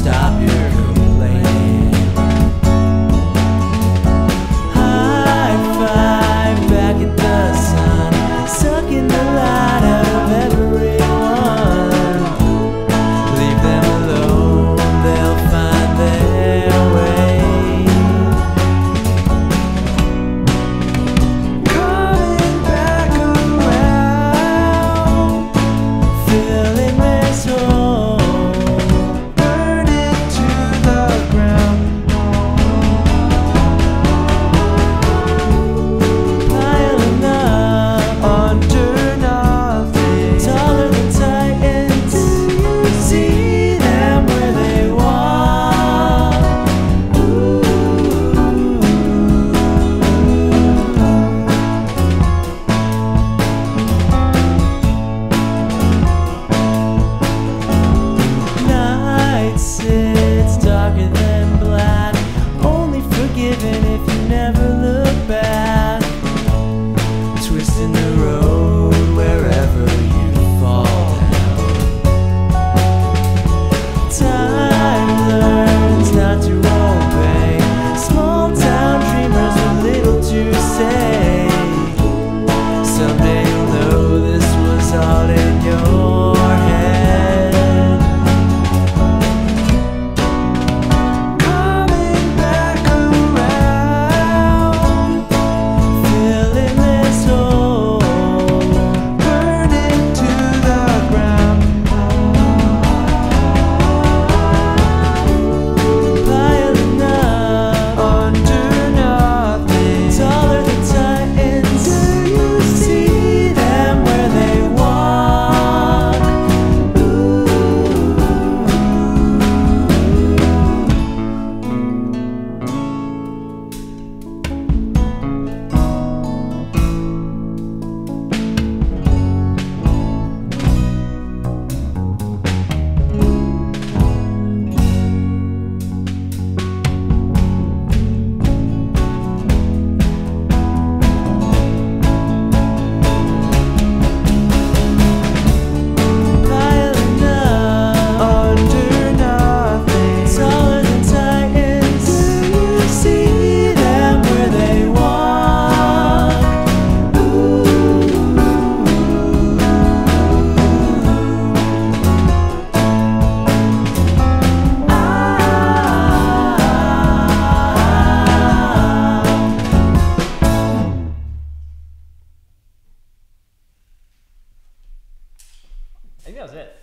stop. that was it.